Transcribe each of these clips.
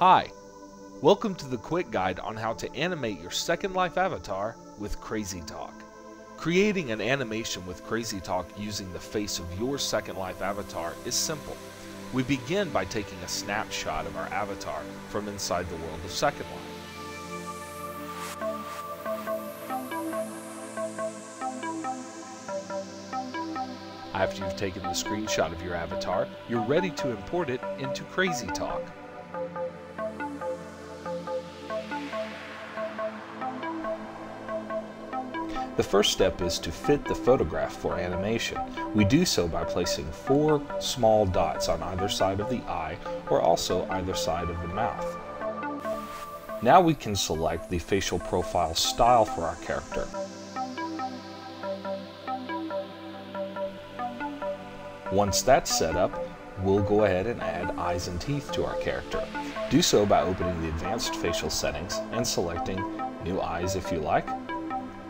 Hi, welcome to the quick guide on how to animate your Second Life avatar with Crazy Talk. Creating an animation with Crazy Talk using the face of your Second Life avatar is simple. We begin by taking a snapshot of our avatar from inside the world of Second Life. After you've taken the screenshot of your avatar, you're ready to import it into Crazy Talk. The first step is to fit the photograph for animation. We do so by placing four small dots on either side of the eye or also either side of the mouth. Now we can select the facial profile style for our character. Once that's set up, we'll go ahead and add eyes and teeth to our character. Do so by opening the advanced facial settings and selecting new eyes if you like,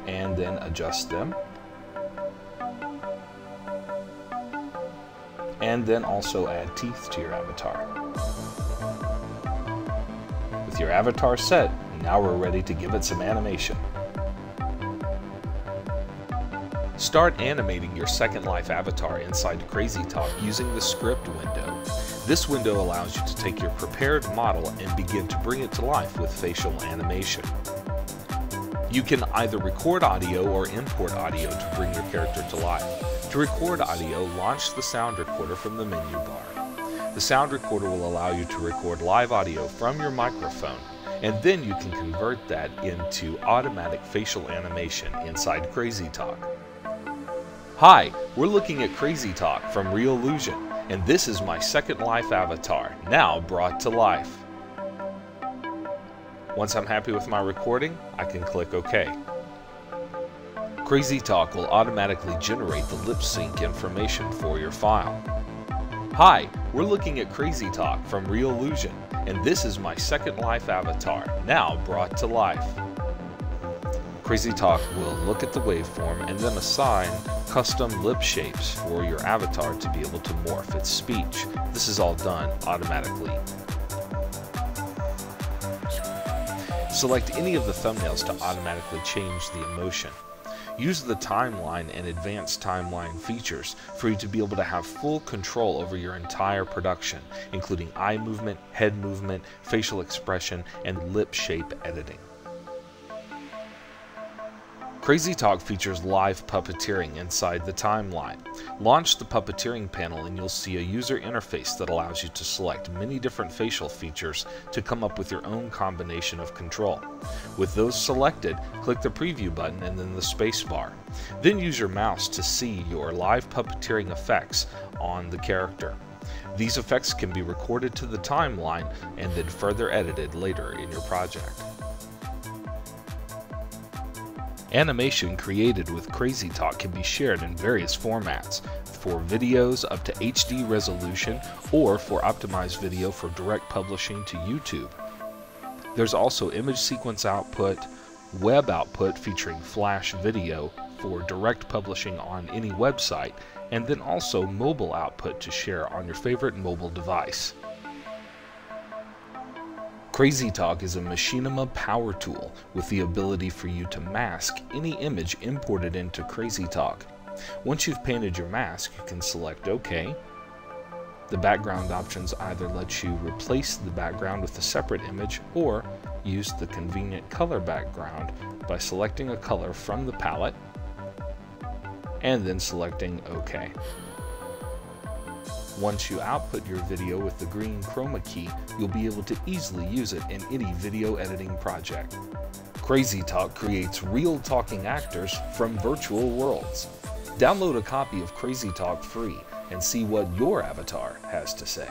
and then adjust them. And then also add teeth to your avatar. With your avatar set, now we're ready to give it some animation. Start animating your Second Life avatar inside Crazy Talk using the script window. This window allows you to take your prepared model and begin to bring it to life with facial animation. You can either record audio or import audio to bring your character to life. To record audio, launch the sound recorder from the menu bar. The sound recorder will allow you to record live audio from your microphone, and then you can convert that into automatic facial animation inside Crazy Talk. Hi, we're looking at Crazy Talk from Reallusion, and this is my Second Life avatar, now brought to life. Once I'm happy with my recording, I can click OK. Crazy Talk will automatically generate the lip sync information for your file. Hi, we're looking at Crazy Talk from Reallusion, and this is my Second Life avatar, now brought to life. Crazy Talk will look at the waveform and then assign custom lip shapes for your avatar to be able to morph its speech. This is all done automatically. Select any of the thumbnails to automatically change the emotion. Use the timeline and advanced timeline features for you to be able to have full control over your entire production, including eye movement, head movement, facial expression, and lip shape editing. Crazy Talk features live puppeteering inside the timeline. Launch the puppeteering panel and you'll see a user interface that allows you to select many different facial features to come up with your own combination of control. With those selected, click the preview button and then the spacebar. Then use your mouse to see your live puppeteering effects on the character. These effects can be recorded to the timeline and then further edited later in your project. Animation created with Crazy Talk can be shared in various formats, for videos up to HD resolution or for optimized video for direct publishing to YouTube. There's also image sequence output, web output featuring flash video for direct publishing on any website, and then also mobile output to share on your favorite mobile device. Crazy Talk is a machinima power tool with the ability for you to mask any image imported into Crazy Talk. Once you've painted your mask, you can select OK. The background options either let you replace the background with a separate image or use the convenient color background by selecting a color from the palette and then selecting OK. Once you output your video with the green chroma key, you'll be able to easily use it in any video editing project. Crazy Talk creates real talking actors from virtual worlds. Download a copy of Crazy Talk free and see what your avatar has to say.